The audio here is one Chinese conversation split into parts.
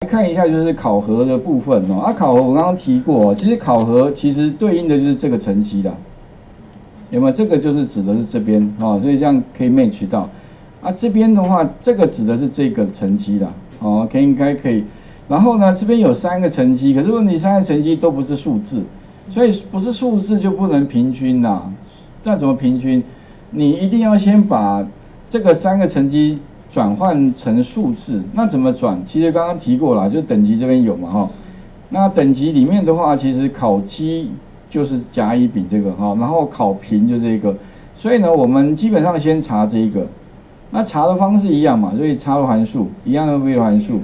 看一下就是考核的部分哦。啊，考核我刚刚提过，其实考核其实对应的就是这个成绩的，有没有？这个就是指的是这边啊，所以这样可以 match 到。啊，这边的话，这个指的是这个成绩的，哦，可以应该可以。然后呢，这边有三个成绩，可是问题三个成绩都不是数字，所以不是数字就不能平均呐。那怎么平均？你一定要先把这个三个成绩转换成数字。那怎么转？其实刚刚提过了，就等级这边有嘛哈。那等级里面的话，其实考基就是甲乙丙这个哈，然后考评就这个。所以呢，我们基本上先查这个。那查的方式一样嘛，所以插入函数一样的 v 函数。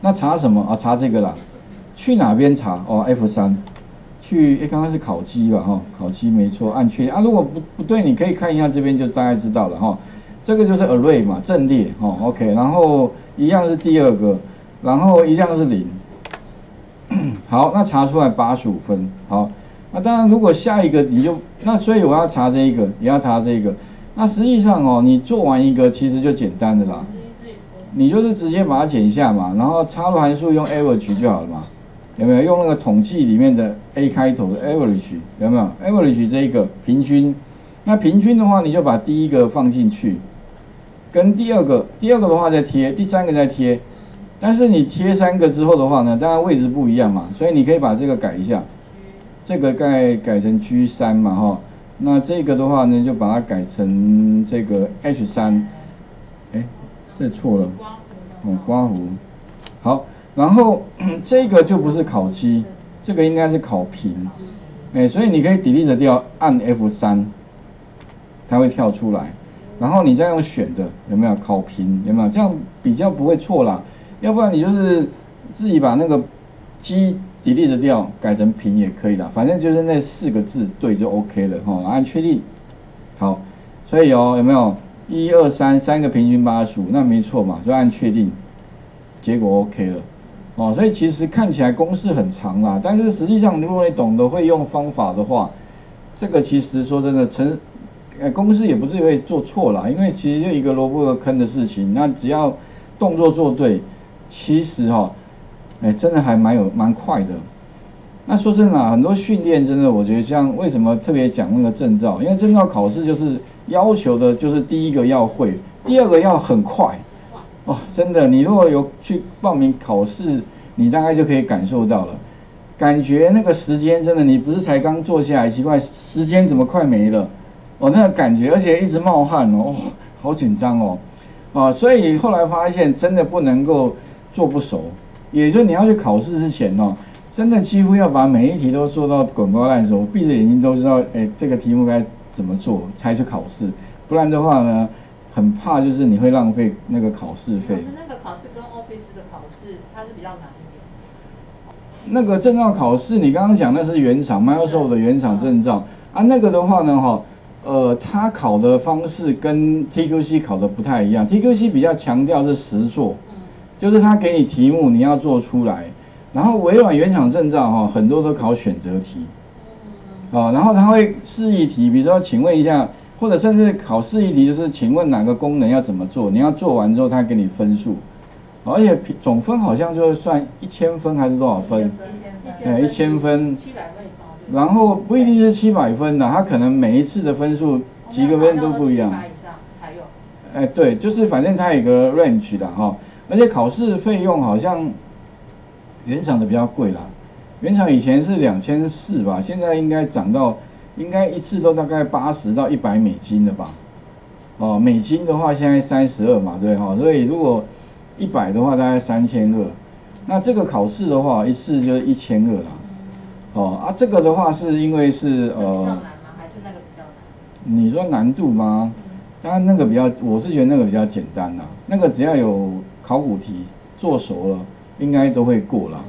那查什么啊？查这个啦。去哪边查？哦，F 三。去，哎，刚刚是考基吧？哈，考基没错，按确定啊。如果不不对，你可以看一下这边就大概知道了哈。这个就是 array 嘛，阵列哦。OK，然后一样是第二个，然后一样是零。好，那查出来八十五分。好，那当然如果下一个你就那所以我要查这一个，也要查这个。那实际上哦，你做完一个其实就简单的啦。你就是直接把它剪下嘛，然后插入函数用 average 就好了嘛，有没有？用那个统计里面的 A 开头的 average 有没有？average 这一个平均，那平均的话你就把第一个放进去，跟第二个，第二个的话再贴，第三个再贴，但是你贴三个之后的话呢，当然位置不一样嘛，所以你可以把这个改一下，这个改改成 G 三嘛哈，那这个的话呢就把它改成这个 H 三，哎。这错了，哦，刮胡，好，然后 这个就不是烤漆，这个应该是烤平，哎，所以你可以 delete 掉，按 F 三，它会跳出来，然后你再用选的，有没有考评？有没有？这样比较不会错啦，要不然你就是自己把那个基 delete 掉，改成评也可以的，反正就是那四个字对就 OK 了哈，按确定，好，所以哦，有没有？一二三三个平均八十五，那没错嘛，就按确定，结果 OK 了，哦，所以其实看起来公式很长啦，但是实际上如果你懂得会用方法的话，这个其实说真的，成，呃，公司也不至于会做错啦，因为其实就一个萝卜坑的事情，那只要动作做对，其实哈，哎，真的还蛮有蛮快的。那说真的，很多训练真的，我觉得像为什么特别讲那个证照，因为证照考试就是要求的，就是第一个要会，第二个要很快。哇，真的，你如果有去报名考试，你大概就可以感受到了，感觉那个时间真的，你不是才刚坐下来，奇怪，时间怎么快没了？哦，那个感觉，而且一直冒汗哦，好紧张哦，啊，所以后来发现真的不能够做不熟，也就你要去考试之前哦。真的几乎要把每一题都做到滚瓜烂熟，闭着眼睛都知道，哎，这个题目该怎么做才去考试，不然的话呢，很怕就是你会浪费那个考试费。那个考试跟 Office 的考试，它是比较难一点。那个证照考试，你刚刚讲那是原厂 Microsoft 的原厂证照啊，那个的话呢，哈，呃，他考的方式跟 TQC 考的不太一样，TQC 比较强调是实做，就是他给你题目，你要做出来。然后微软原厂证照哈，很多都考选择题，哦，然后他会示意题，比如说请问一下，或者甚至考示意题，就是请问哪个功能要怎么做，你要做完之后他给你分数，而且总分好像就是算一千分还是多少分？哎，一千分。然后不一定是七百分的，他可能每一次的分数及格分都不一样。哎，对，就是反正它有个 range 的哈，而且考试费用好像。原厂的比较贵啦，原厂以前是两千四吧，现在应该涨到，应该一次都大概八十到一百美金的吧。哦，美金的话现在三十二嘛，对哈，所以如果一百的话大概三千二，那这个考试的话一次就是一千二啦。哦啊，这个的话是因为是呃，还是那个比较难？你说难度吗？当然那个比较，我是觉得那个比较简单呐，那个只要有考古题做熟了。应该都会过了，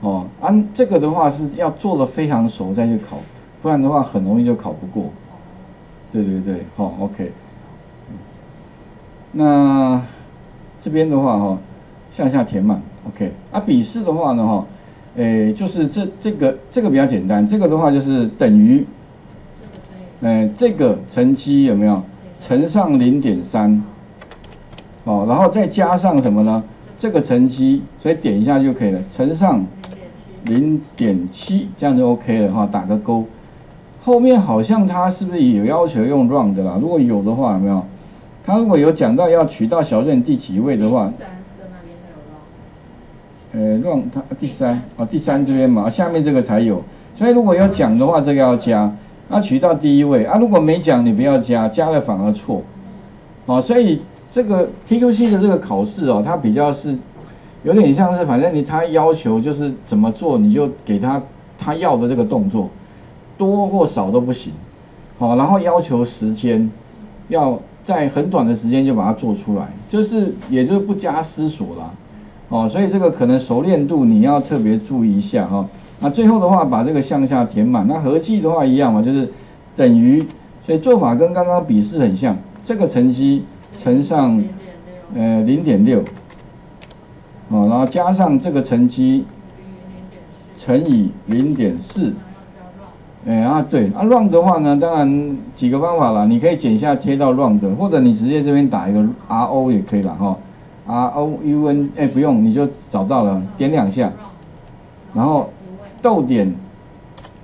哦，啊，这个的话是要做的非常熟再去考，不然的话很容易就考不过。对对对，好，OK。那这边的话哈，向下填满，OK。啊，笔试的话呢哈，诶，就是这这个这个比较简单，这个的话就是等于，诶，这个乘积有没有乘上零点三，哦，然后再加上什么呢？这个乘积，所以点一下就可以了，乘上零点七，这样就 OK 了哈，打个勾。后面好像他是不是有要求用 round 的啦？如果有的话，有没有？他如果有讲到要取到小任第几位的话，呃，round 它第三啊，第三这边嘛，下面这个才有。所以如果有讲的话，这个要加。那取到第一位啊，如果没讲，你不要加，加了反而错。哦，所以这个 TQC 的这个考试哦，它比较是有点像是，反正你他要求就是怎么做，你就给他他要的这个动作。多或少都不行，好，然后要求时间，要在很短的时间就把它做出来，就是也就是不加思索啦，哦，所以这个可能熟练度你要特别注意一下哈。那最后的话把这个向下填满，那合计的话一样嘛，就是等于，所以做法跟刚刚笔试很像，这个乘积乘上呃零点六，哦，然后加上这个乘积乘以零点四。哎啊对啊，run 的话呢，当然几个方法啦，你可以剪下贴到 run 的，或者你直接这边打一个 r o 也可以了哈，r o u n 哎不用你就找到了，点两下，然后逗点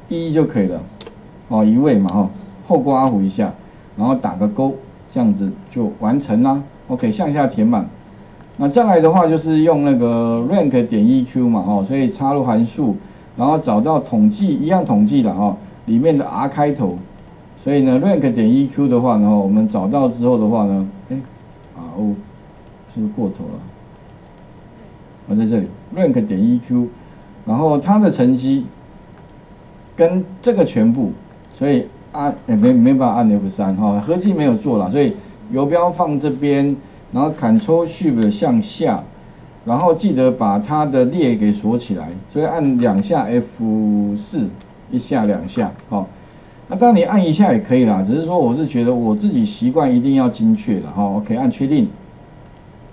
一就可以了，哦一位嘛哈，后刮弧一下，然后打个勾，这样子就完成啦，OK 向下填满，那再来的话就是用那个 rank 点 e q 嘛哈，所以插入函数，然后找到统计一样统计的哈。里面的 R 开头，所以呢，rank 点 EQ 的话呢，我们找到之后的话呢，哎，RO 是不是过头了？我在这里，rank 点 EQ，然后它的成绩跟这个全部，所以按哎没没办法按 F3 哈，合计没有做了，所以游标放这边，然后 Ctrl Shift 向下，然后记得把它的列给锁起来，所以按两下 F4。一下两下，好，那当然你按一下也可以啦，只是说我是觉得我自己习惯一定要精确的，哈，OK，按确定，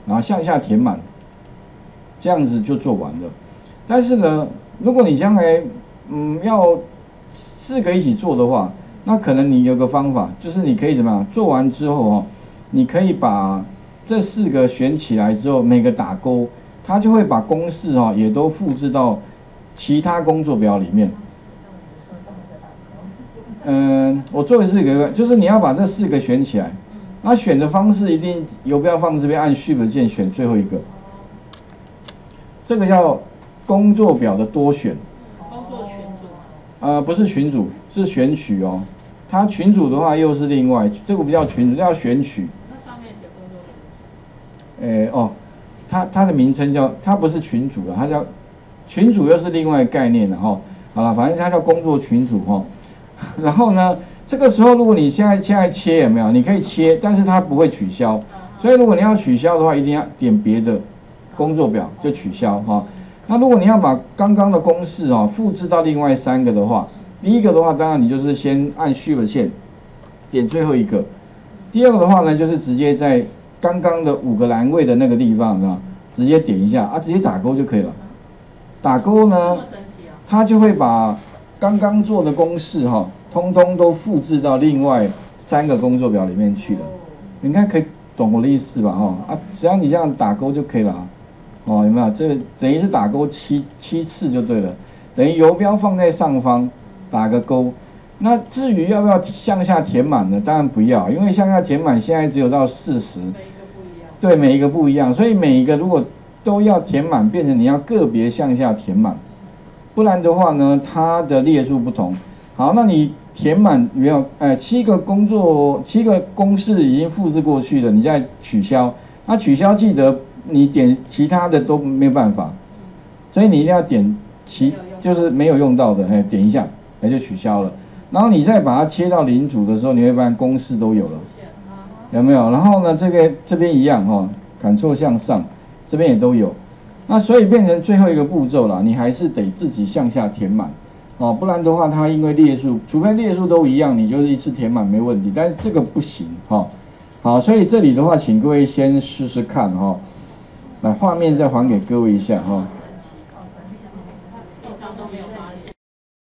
然后向下填满，这样子就做完了。但是呢，如果你将来嗯要四个一起做的话，那可能你有个方法，就是你可以怎么样？做完之后哦，你可以把这四个选起来之后，每个打勾，它就会把公式哦也都复制到其他工作表里面。嗯，我做的是一个，就是你要把这四个选起来，那选的方式一定游标放这边，按 Shift 键选最后一个，这个叫工作表的多选。工作群组。呃，不是群组，是选取哦。它群组的话又是另外，这个不叫群组，叫选取。那上面写工作群。诶哦，它它的名称叫，它不是群组啊，它叫群组又是另外概念了哈。好了，反正它叫工作群组哈。然后呢，这个时候如果你现在现在切有没有？你可以切，但是它不会取消。所以如果你要取消的话，一定要点别的工作表就取消哈。那如果你要把刚刚的公式啊复制到另外三个的话，第一个的话当然你就是先按 Shift 键点最后一个。第二个的话呢，就是直接在刚刚的五个栏位的那个地方啊，直接点一下啊，直接打勾就可以了。打勾呢，它就会把。刚刚做的公式哈，通通都复制到另外三个工作表里面去了，应该可以懂我的意思吧？哈啊，只要你这样打勾就可以了啊，哦，有没有？这等于是打勾七七次就对了，等于游标放在上方打个勾。那至于要不要向下填满呢？当然不要，因为向下填满现在只有到四十，对，每一个不一样，所以每一个如果都要填满，变成你要个别向下填满。不然的话呢，它的列数不同。好，那你填满没有？呃，七个工作，七个公式已经复制过去了，你再取消。那取消记得你点其他的都没有办法，所以你一定要点其就是没有用到的，哎，点一下，那就取消了。然后你再把它切到零组的时候，你会发现公式都有了，有没有？然后呢，这个这边一样哈，Ctrl 向上，这边也都有。那所以变成最后一个步骤了，你还是得自己向下填满，哦，不然的话它因为列数，除非列数都一样，你就是一次填满没问题，但是这个不行，哈，好，所以这里的话，请各位先试试看，哈，来画面再还给各位一下，哈。